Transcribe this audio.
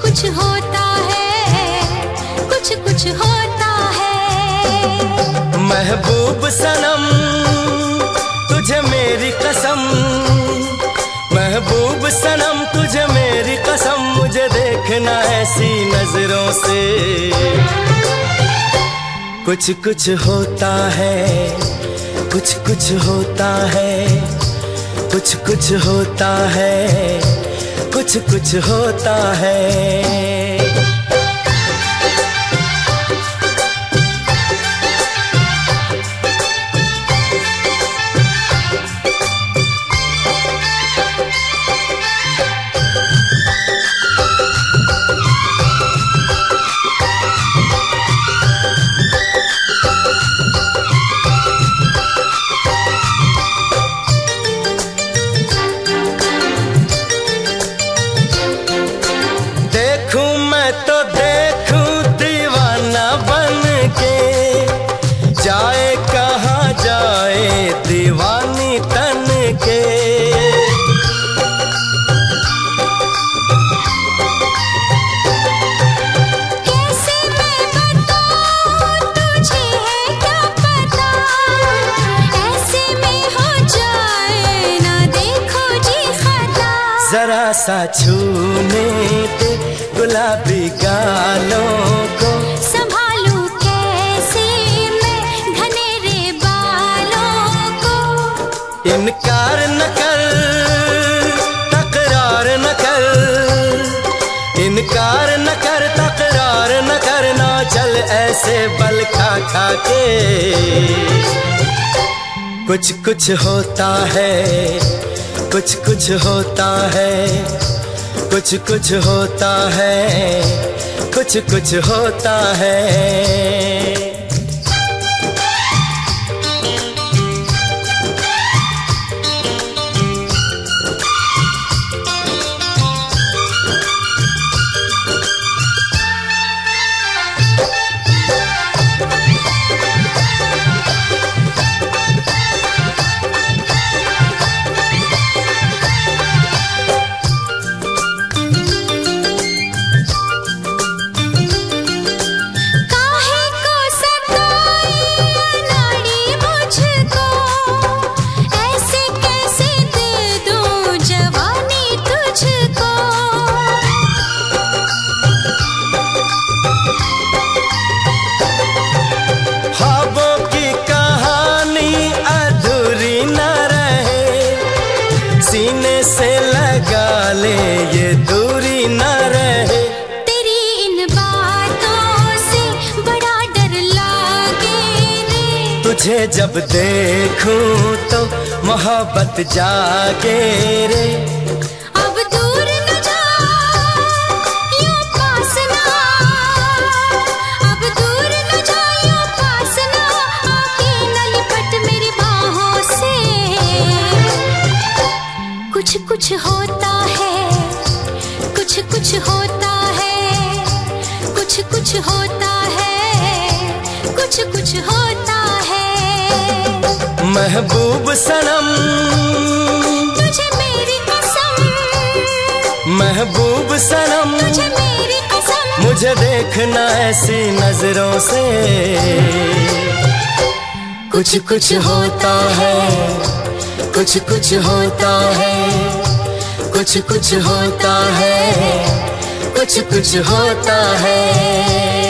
कुछ होता है, कुछ कुछ होता है। महबूब सनम, तुझे मेरी कसम। महबूब सनम, तुझे मेरी कसम। मुझे देखना ऐसी नज़रों से। कुछ कुछ होता है, कुछ कुछ होता है, कुछ कुछ होता है। कुछ कुछ होता है। जरा सा छूने दे गुलाबी गालों को। संभालूं कैसे मैं घनेरे बालों को? इनकार न कर तकरार न कर। इनकार न कर तकरार न करना चल ऐसे बल खा खा के। कुछ कुछ होता है कुछ कुछ होता है कुछ कुछ होता है कुछ कुछ होता है। तुझे जब देखूँ तो मोहब्बत जागे रे। अब दूर न जा, यूँ पास ना अब दूर न जा, यूँ पास ना आके न लिपट मेरी बाहों से। कुछ कुछ होता है, कुछ कुछ होता है, कुछ कुछ होता है, कुछ कुछ होता है महबूब सनम। तुझे मेरी कसम। महबूब सनम। तुझे मेरी कसम। मुझे देखना ऐसी नज़रों से। कुछ कुछ होता है। कुछ कुछ होता है। कुछ कुछ होता है। कुछ कुछ होता है।